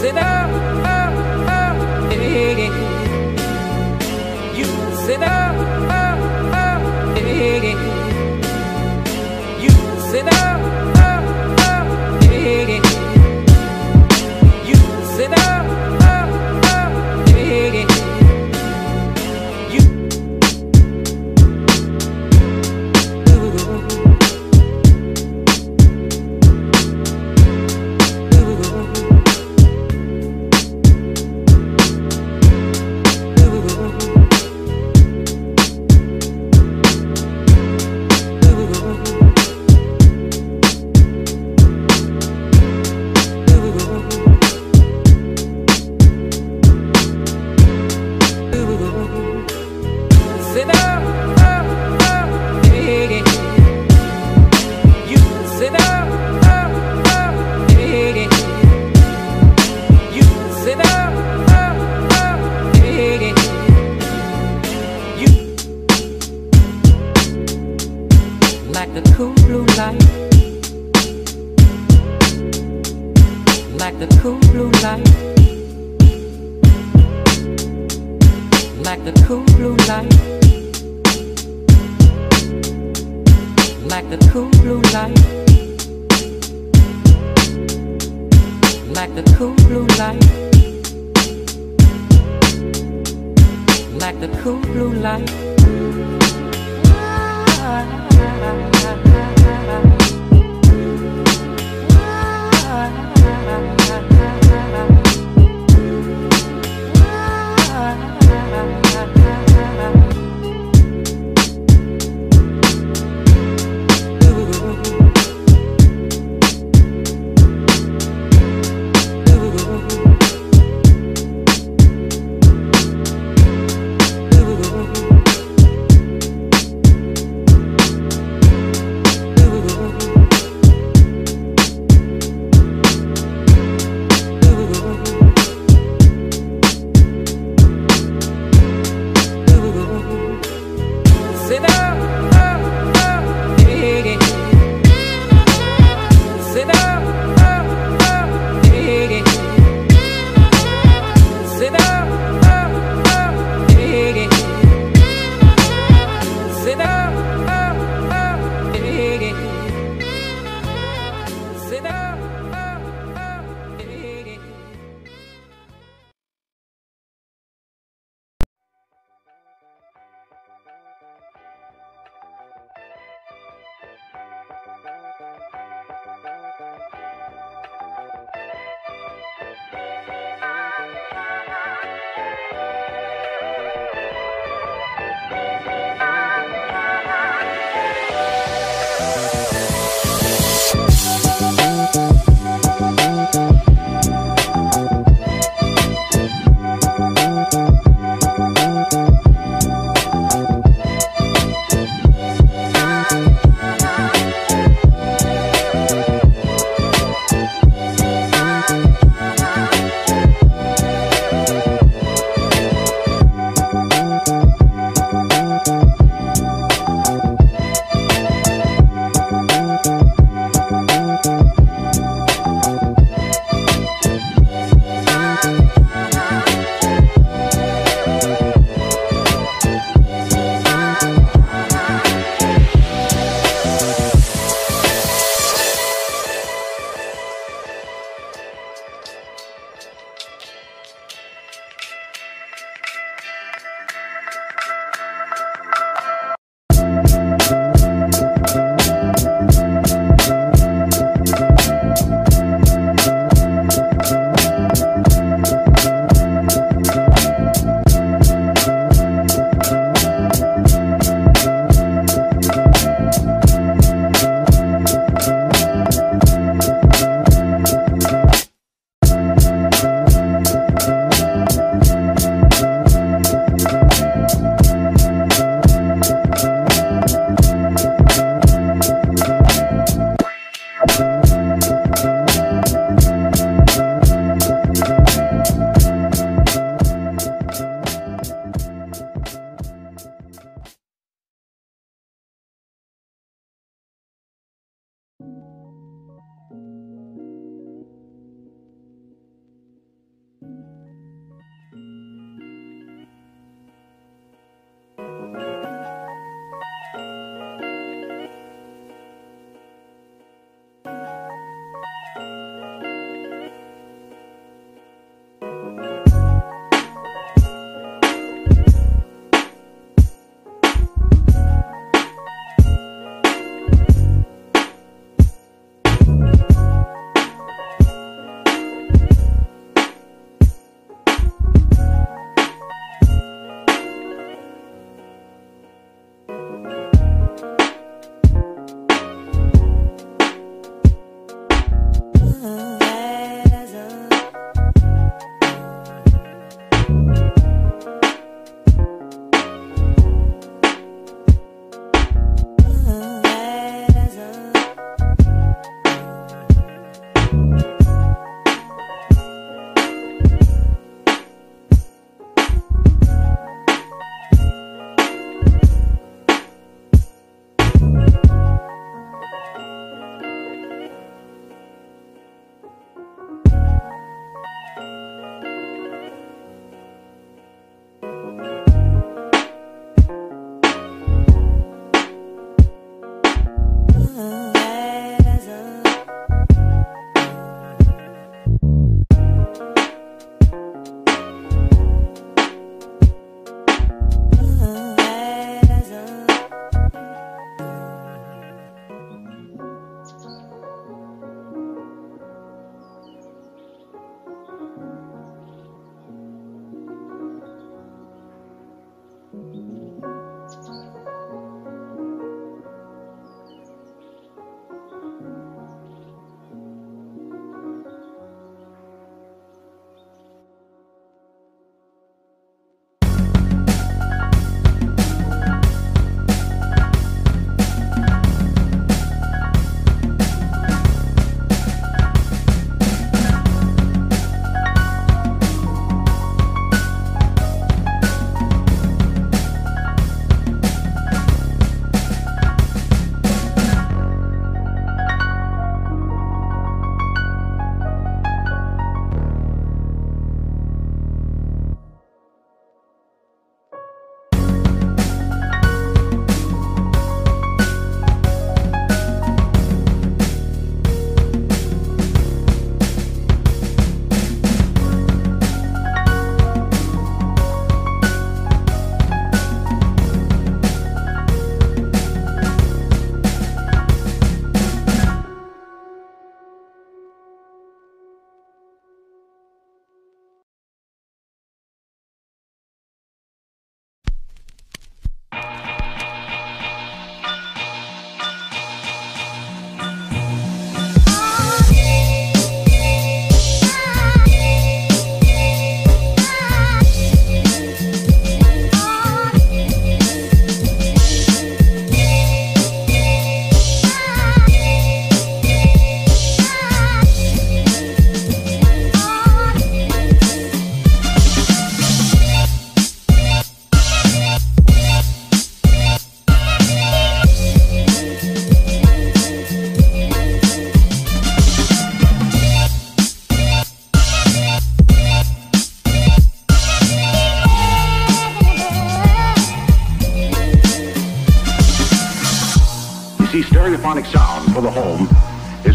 Sit up, like the cool blue light, like the cool blue light, like the cool blue light, like the cool blue light.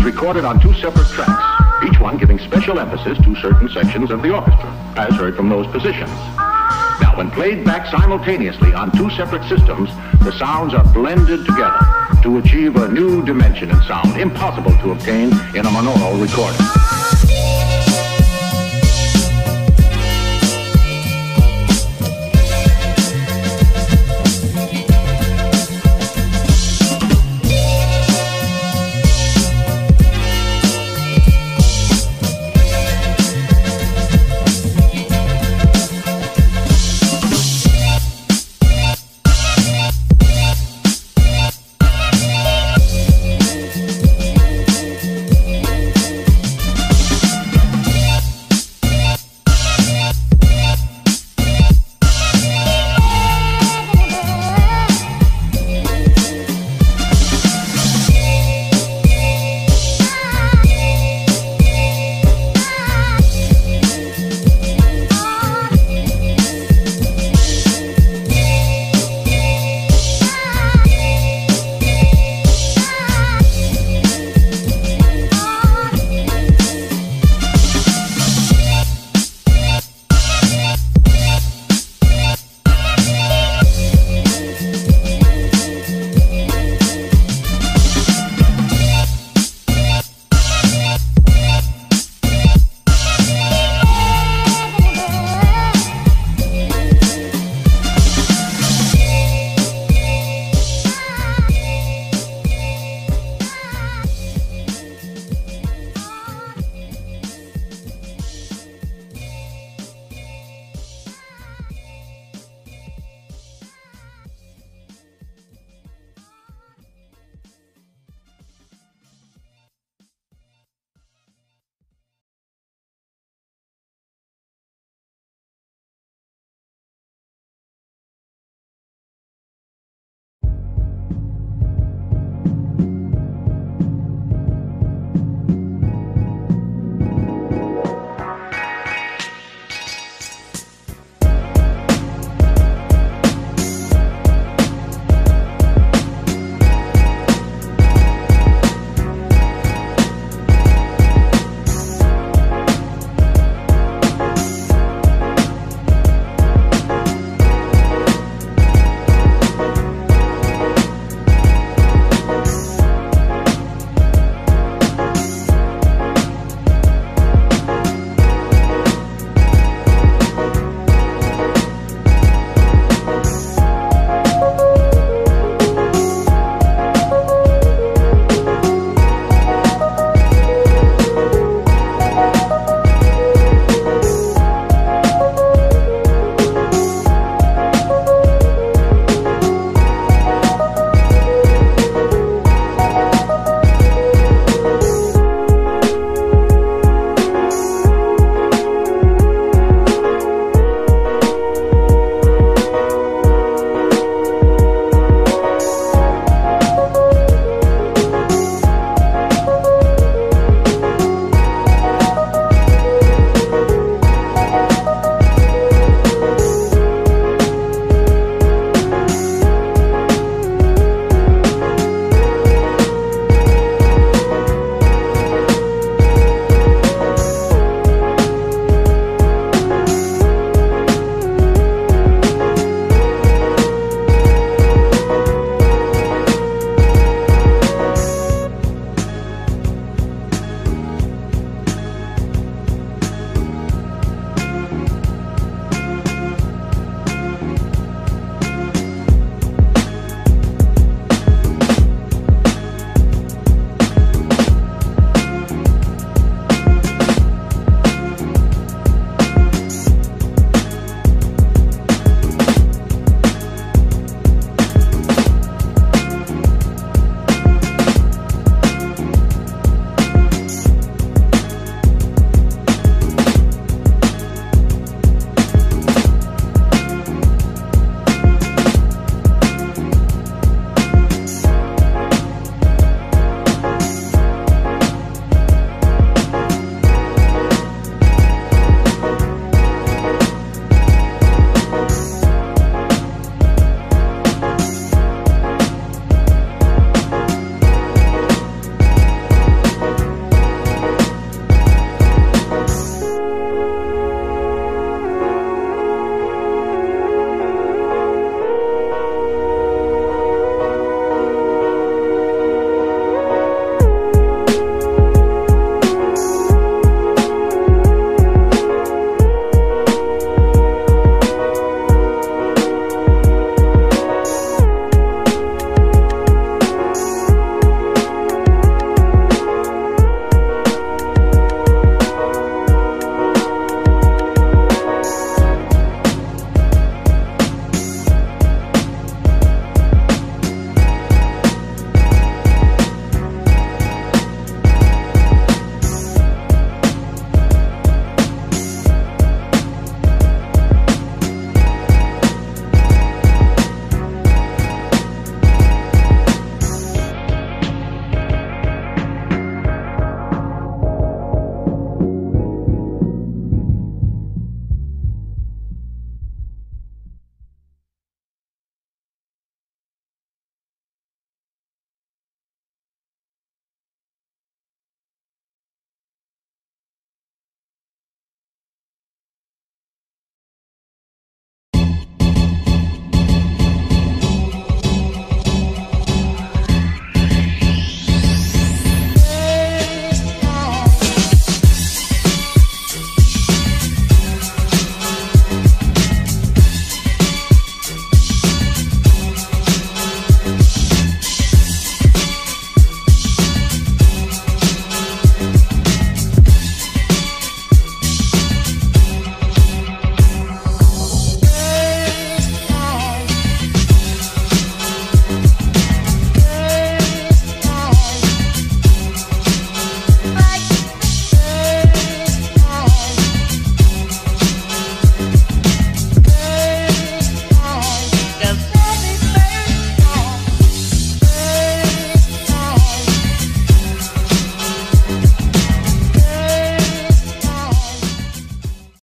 Recorded on two separate tracks, each one giving special emphasis to certain sections of the orchestra, as heard from those positions. Now, when played back simultaneously on two separate systems, the sounds are blended together to achieve a new dimension in sound, impossible to obtain in a monaural recording.